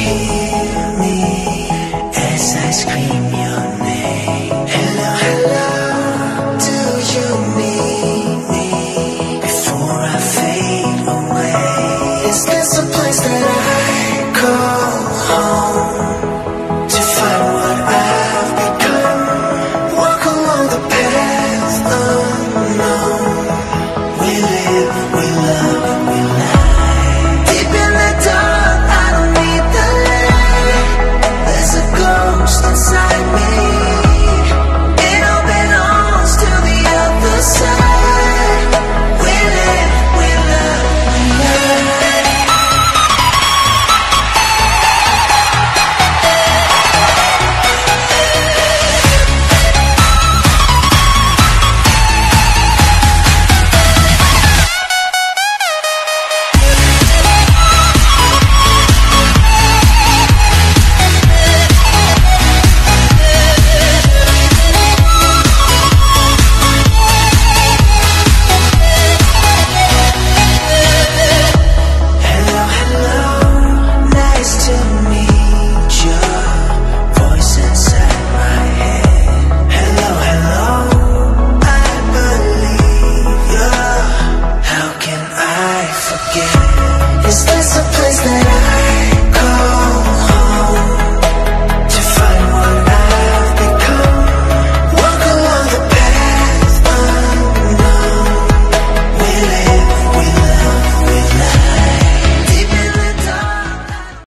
You. Is this a place that I call?